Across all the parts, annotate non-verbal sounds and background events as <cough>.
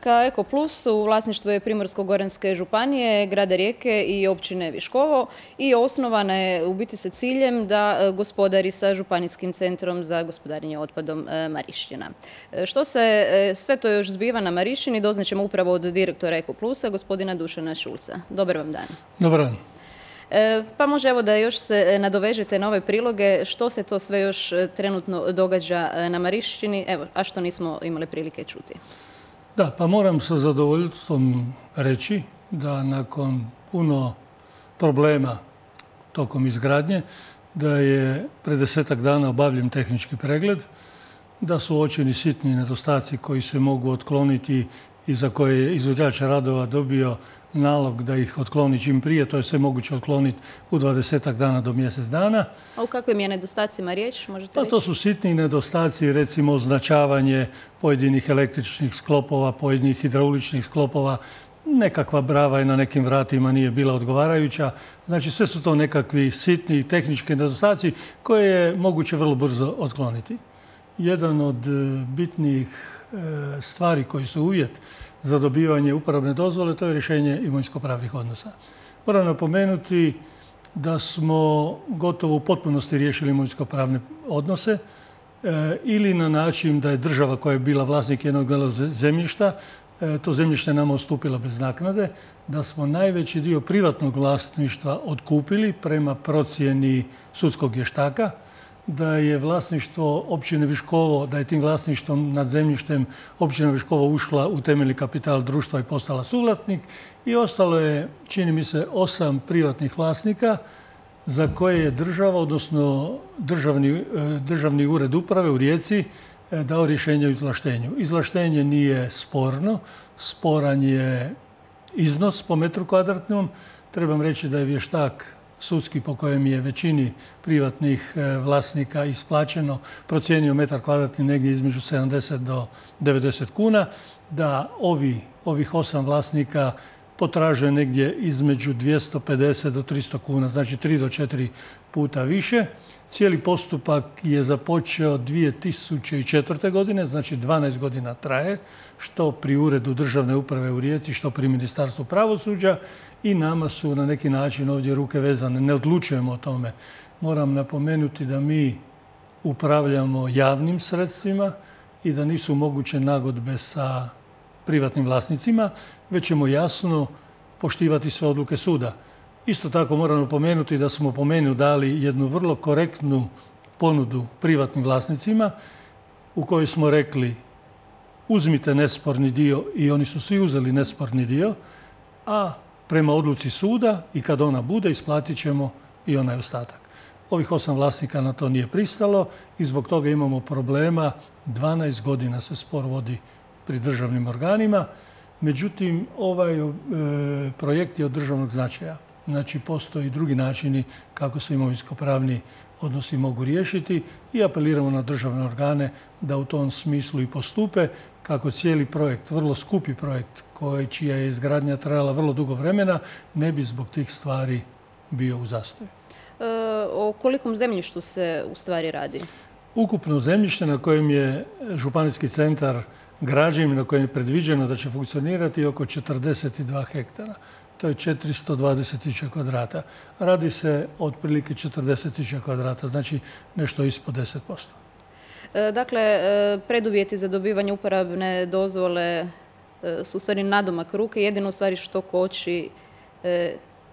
Tvrtka Eko Plus u vlasništvu je Primorsko-Goranske županije, grada Rijeke i općine Viškovo i osnovana je u biti sa ciljem da e, gospodari sa Županijskim centrom za gospodarenje otpadom e, Marišćina. E, što se sve to još zbiva na Marišćini doznaćemo upravo od direktora Eko Plusa, gospodina Dušana Šulca. Dobar vam dan. Dobar dan. Pa može evo da još se nadovežete na ove priloge, što se to sve još trenutno događa na Marišćini, evo, a što nismo imali prilike čuti. Da, pa moram sa zadovoljstvom reći da nakon puno problema tokom izgradnje, da je pred desetak dana obavljen tehnički pregled, da su uočeni sitni nedostaci koji se mogu otkloniti i za koje je izvođač radova dobio nalog da ih otkloni čim prije, to je sve moguće otkloniti u 20 dana do mjesec dana. A u kakvim je nedostacima riječ, možete pa, To su sitni nedostaci, recimo označavanje pojedinih električnih sklopova, pojedinih hidrauličnih sklopova, nekakva brava i na nekim vratima nije bila odgovarajuća. Znači sve su to nekakvi sitni tehnički nedostaci koje je moguće vrlo brzo otkloniti. Jedan od e, bitnijih e, stvari koji su uvjet za dobivanje uporabne dozvole, to je rješenje imovinsko-pravnih odnosa. Moram napomenuti da smo gotovo u potpunosti riješili imovinsko-pravne odnose e, ili na način da je država koja je bila vlasnik jednog dela zemljišta, to zemljište nama ostupila bez naknade, da smo najveći dio privatnog vlasništva otkupili prema procjeni sudskog vještaka, da je vlasništvo općine Viškovo, da je tim vlasništvom nad zemljištem općina Viškovo ušla u temeljni kapital društva i postala suvlasnik i ostalo je, čini mi se, osam privatnih vlasnika za koje je država, odnosno državni, e, državni ured uprave u Rijeci e, dao rješenje o izvlaštenju. Izvlaštenje nije sporno, sporan je iznos po metru kvadratnom. Trebam reći da je vještak sudski po kojem je većini privatnih e, vlasnika isplaćeno, procijenio metar kvadratni negdje između 70 do 90 kuna, da ovi, ovih osam vlasnika potražuje negdje između 250 do 300 kuna, znači 3 do 4 puta više. Cijeli postupak je započeo 2004. godine, znači 12 godina traje, što pri Uredu državne uprave u Rijeci, što pri Ministarstvu pravosuđa i nama su na neki način ovdje ruke vezane. Ne odlučujemo o tome. Moram napomenuti da mi upravljamo javnim sredstvima i da nisu moguće nagodbe sa privatnim vlasnicima, već ćemo jasno poštivati sve odluke suda. Isto tako moram napomenuti da smo po meni dali jednu vrlo korektnu ponudu privatnim vlasnicima u kojoj smo rekli uzmite nesporni dio i oni su svi uzeli nesporni dio, a prema odluci suda i kad ona bude isplatit ćemo i onaj ostatak. Ovih osam vlasnika na to nije pristalo i zbog toga imamo problema. 12 godina se spor vodi pri državnim organima. Međutim, ovaj e, projekt je od državnog značaja. Znači, postoji i drugi načini kako se imovinsko-pravni odnosi mogu riješiti i apeliramo na državne organe da u tom smislu i postupe kako cijeli projekt, vrlo skupi projekt koji čija je izgradnja trajala vrlo dugo vremena, ne bi zbog tih stvari bio u zastoju. E, o kolikom zemljištu se u stvari radi? Ukupno zemljište na kojem je županijski centar građen na kojem je predviđeno da će funkcionirati oko 42 hektara. To je 420.000 kvadrata. Radi se otprilike 40.000 kvadrata, znači nešto ispod 10%. E, dakle, e, preduvjeti za dobivanje uporabne dozvole e, su u stvari nadomak ruke. Jedino u stvari što koči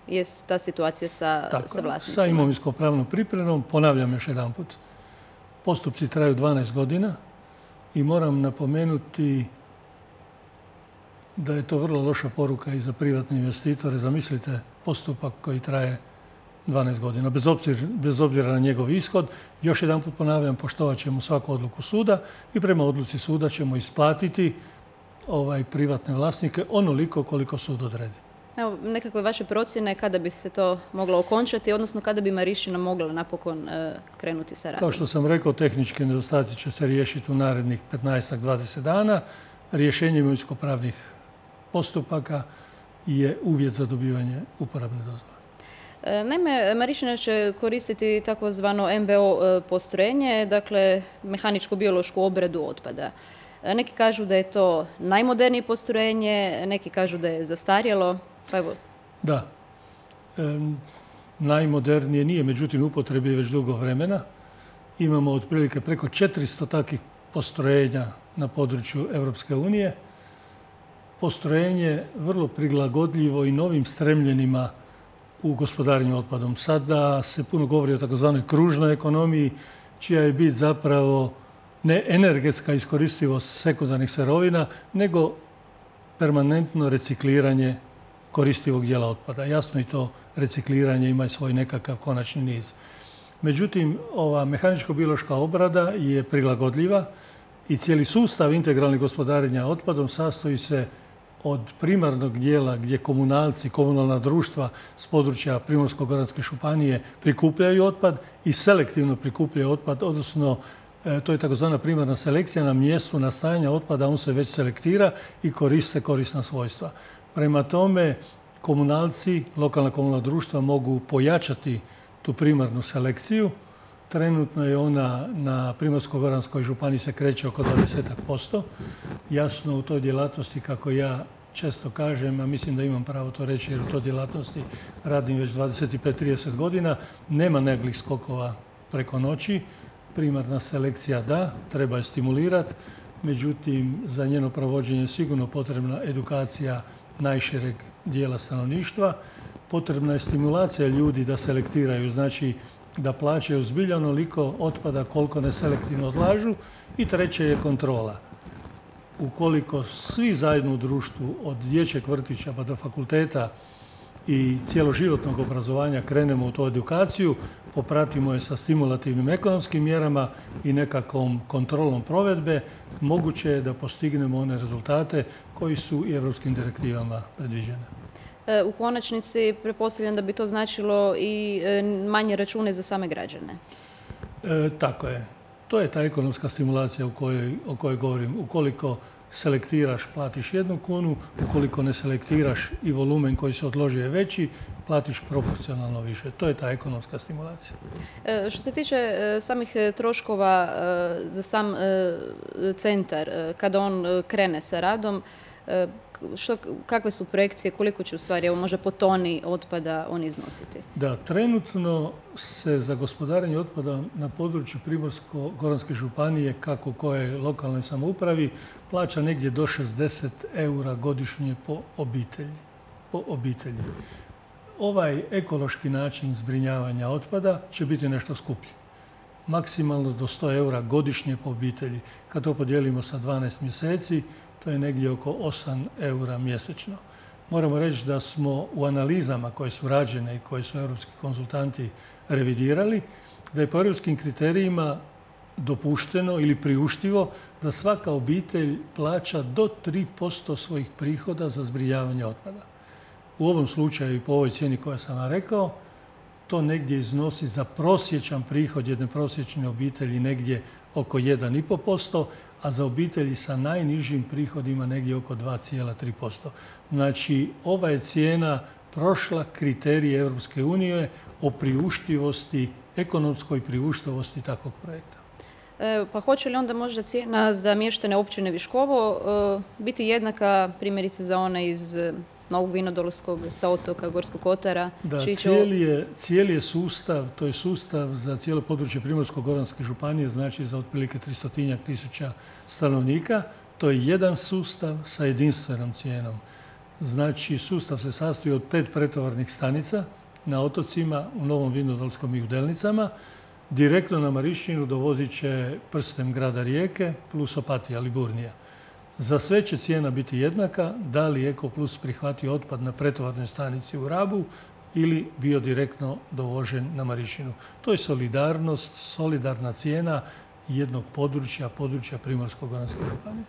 je ta situacija sa, sa vlasnicima. Sa imovinsko-pravnom pripremom, ponavljam još jedan put, postupci traju 12 godina i moram napomenuti da je to vrlo loša poruka i za privatne investitore. Zamislite postupak koji traje 12 godina, bez obzira, bez obzira na njegov ishod. Još jedan put ponavljam, poštovat ćemo svaku odluku suda i prema odluci suda ćemo isplatiti ovaj privatne vlasnike onoliko koliko sud odredi. Evo, nekakve vaše procjene kada bi se to moglo okončati, odnosno kada bi Marišina mogla napokon e, krenuti sa radom? Kao što sam rekao, tehnički nedostaci će se riješiti u narednih 15-20 dana. Rješenje imovinsko-pravnih postupaka je uvjet za dobivanje uporabne dozvole. E, naime, Marišina će koristiti takozvano MBO e, postrojenje, dakle mehaničko-biološku obradu otpada. Neki kažu da je to najmodernije postrojenje, neki kažu da je zastarjelo. Pa evo. Da. najmodernije nije, međutim upotrebi je već dugo vremena. Imamo otprilike preko 400 takvih postrojenja na području Europske unije. Postrojenje vrlo prilagodljivo i novim stremljenima u gospodarenju otpadom. Sada se puno govori o takozvanoj kružnoj ekonomiji, čija je bit zapravo ne energetska iskoristivost sekundarnih serovina, nego permanentno recikliranje koristivog dijela otpada. Jasno i to recikliranje ima svoj nekakav konačni niz. Međutim, ova mehaničko-biološka obrada je prilagodljiva i cijeli sustav integralnih gospodarenja otpadom sastoji se od primarnog dijela gdje komunalci, komunalna društva s područja Primorsko-Goranske županije prikupljaju otpad i selektivno prikupljaju otpad, odnosno e, to je takozvana primarna selekcija na mjestu nastajanja otpada, on se već selektira i koriste korisna svojstva. Prema tome, komunalci, lokalna komunalna društva mogu pojačati tu primarnu selekciju. Trenutno je ona na Primorsko-Goranskoj županiji se kreće oko 20%. Jasno u toj djelatnosti, kako ja često kažem, a mislim da imam pravo to reći jer u toj djelatnosti radim već 25-30 godina, nema neglih skokova preko noći. Primarna selekcija da, treba je stimulirati, međutim za njeno provođenje je sigurno potrebna edukacija najšireg dijela stanovništva. Potrebna je stimulacija ljudi da selektiraju, znači da plaćaju zbilja onoliko otpada koliko neselektivno odlažu i treće je kontrola. Ukoliko svi zajedno u društvu od dječjeg vrtića pa do fakulteta i cijeloživotnog obrazovanja krenemo u tu edukaciju, popratimo je sa stimulativnim ekonomskim mjerama i nekakvom kontrolom provedbe, moguće je da postignemo one rezultate koji su i europskim direktivama predviđene. E, u konačnici prepostavljam da bi to značilo i e, manje račune za same građane. E, tako je. To je ta ekonomska stimulacija o kojoj, o kojoj govorim. Ukoliko selektiraš, platiš jednu kunu, ukoliko ne selektiraš i volumen koji se odloži je veći, platiš proporcionalno više. To je ta ekonomska stimulacija. E, što se tiče e, samih e, troškova za sam centar, kada on krene sa radom, što, kakve su projekcije, koliko će u stvari, evo može po toni otpada on iznositi? Da, trenutno se za gospodarenje otpada na području Primorsko-Goranske županije, kako koje lokalnoj samoupravi, plaća negdje do 60 eura godišnje po obitelji. Po obitelji. Ovaj ekološki način zbrinjavanja otpada će biti nešto skuplji. Maksimalno do 100 eura godišnje po obitelji. Kad to podijelimo sa 12 mjeseci, to je negdje oko 8 eura mjesečno. Moramo reći da smo u analizama koje su rađene i koje su europski konzultanti revidirali, da je po europskim kriterijima dopušteno ili priuštivo da svaka obitelj plaća do 3% svojih prihoda za zbrinjavanje otpada. U ovom slučaju i po ovoj cijeni koja sam vam rekao, to negdje iznosi za prosječan prihod jedne prosječne obitelji negdje oko 1,5%, a za obitelji sa najnižim prihodima negdje oko 2,3%. Znači, ova je cijena prošla kriterije Europske unije o priuštivosti, ekonomskoj priuštivosti takvog projekta. E, pa hoće li onda možda cijena za mještene općine Viškovo e, biti jednaka primjerice za one iz Novog Vinodolskog, sa otoka Gorskog Kotara. Da, cijeli, je, cijeli je sustav, to je sustav za cijelo područje Primorsko-Goranske županije, znači za otprilike 300 tisuća stanovnika. To je jedan sustav sa jedinstvenom cijenom. Znači, sustav se sastoji od pet pretovarnih stanica na otocima u Novom Vinodolskom i u Delnicama. Direktno na Marišćinu dovozit će prstem grada Rijeke plus Opatija, Liburnija. Za sve će cijena biti jednaka, da li Eko Plus prihvati otpad na pretovarnoj stanici u Rabu ili bio direktno dovožen na Marišinu. To je solidarnost, solidarna cijena jednog područja, područja Primorsko-Goranske županije.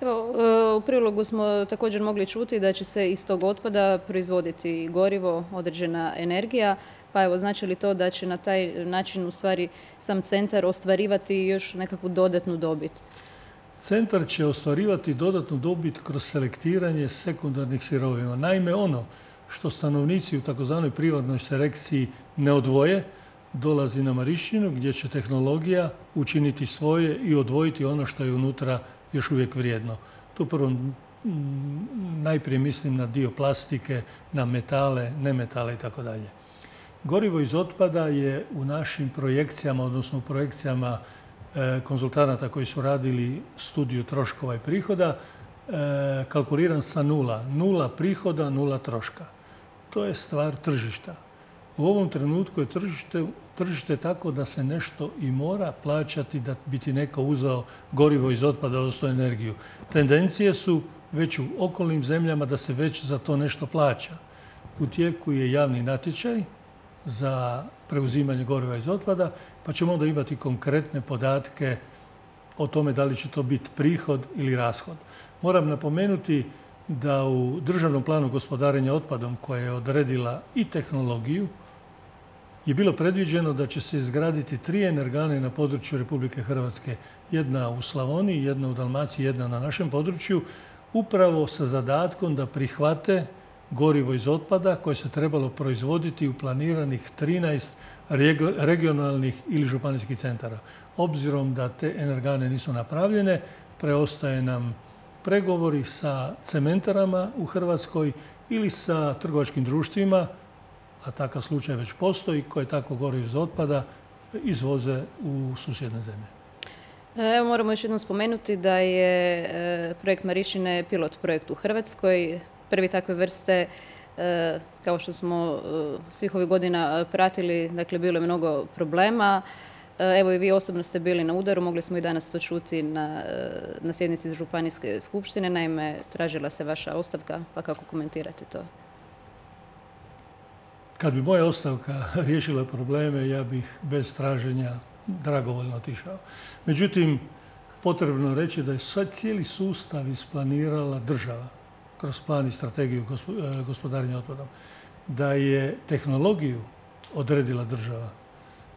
Evo, e, u prilogu smo također mogli čuti da će se iz tog otpada proizvoditi gorivo, određena energija. Pa evo, znači li to da će na taj način u stvari sam centar ostvarivati još nekakvu dodatnu dobit? Centar će ostvarivati dodatnu dobit kroz selektiranje sekundarnih sirovina. Naime, ono što stanovnici u takozvanoj privatnoj selekciji ne odvoje, dolazi na Marišćinu gdje će tehnologija učiniti svoje i odvojiti ono što je unutra još uvijek vrijedno. Tu prvo najprije mislim na dio plastike, na metale, nemetale i. Gorivo iz otpada je u našim projekcijama, odnosno u projekcijama konzultanata koji su radili studiju troškova i prihoda, e, kalkuliran sa nula. Nula prihoda, nula troška. To je stvar tržišta. U ovom trenutku je tržište, tržište tako da se nešto i mora plaćati da bi ti neko uzeo gorivo iz otpada, odnosno energiju. Tendencije su već u okolnim zemljama da se već za to nešto plaća. U tijeku je javni natječaj za preuzimanje goriva iz otpada, pa ćemo onda imati konkretne podatke o tome da li će to biti prihod ili rashod. Moram napomenuti da u državnom planu gospodarenja otpadom koje je odredila i tehnologiju je bilo predviđeno da će se izgraditi tri energane na području Republike Hrvatske. Jedna u Slavoniji, jedna u Dalmaciji, jedna na našem području, upravo sa zadatkom da prihvate gorivo iz otpada koje se trebalo proizvoditi u planiranih 13 regionalnih ili županijskih centara. Obzirom da te energane nisu napravljene, preostaje nam pregovori sa cementarama u Hrvatskoj ili sa trgovačkim društvima, a takav slučaj već postoji, koje tako gorivo iz otpada izvoze u susjedne zemlje. Evo moramo još jednom spomenuti da je e, projekt Marišine pilot projekt u Hrvatskoj prvi takve vrste e, kao što smo e, svih ovih godina pratili, dakle bilo je mnogo problema. E, evo i vi osobno ste bili na udaru, mogli smo i danas to čuti na, na sjednici Županijske skupštine. Naime, tražila se vaša ostavka, pa kako komentirate to? Kad bi moja ostavka <laughs> riješila probleme, ja bih bez traženja dragovoljno otišao. Međutim, potrebno reći da je cijeli sustav isplanirala država kroz plan i strategiju e, gospodarenja otpadom, da je tehnologiju odredila država,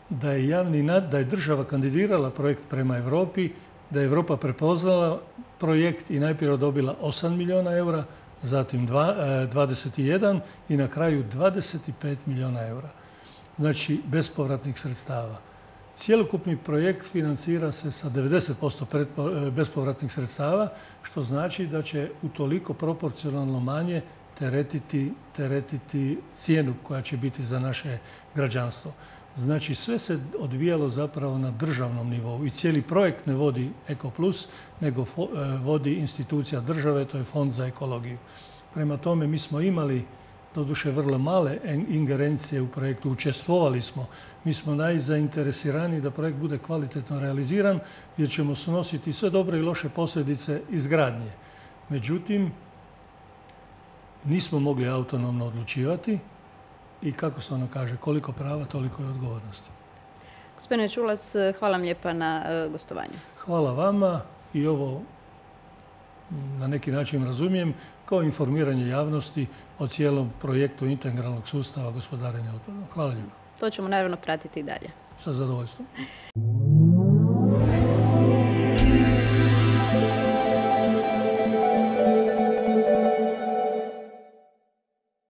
da je, javni, da je država kandidirala projekt prema Europi, da je Europa prepoznala projekt i najprije odobila 8 milijuna eura, zatim 21 e, i na kraju 25 milijuna eura. Znači, bespovratnih sredstava. Cijelokupni projekt financira se sa 90% e, bespovratnih sredstava, što znači da će utoliko proporcionalno manje teretiti, teretiti cijenu koja će biti za naše građanstvo. Znači sve se odvijalo zapravo na državnom nivou i cijeli projekt ne vodi EkoPlus, nego e, vodi institucija države, to je Fond za ekologiju. Prema tome mi smo imali doduše vrlo male ingerencije u projektu. Učestvovali smo. Mi smo najzainteresiraniji da projekt bude kvalitetno realiziran jer ćemo snositi sve dobre i loše posljedice izgradnje. Međutim, nismo mogli autonomno odlučivati i kako se ono kaže, koliko prava, toliko je odgovornosti. Gospodine Čulac, hvala vam lijepa na e, gostovanju. Hvala vama i ovo na neki način razumijem, kao informiranje javnosti o cijelom projektu integralnog sustava gospodarenja otpadom. Hvala lijepo. To ćemo naravno pratiti i dalje. Sa zadovoljstvom.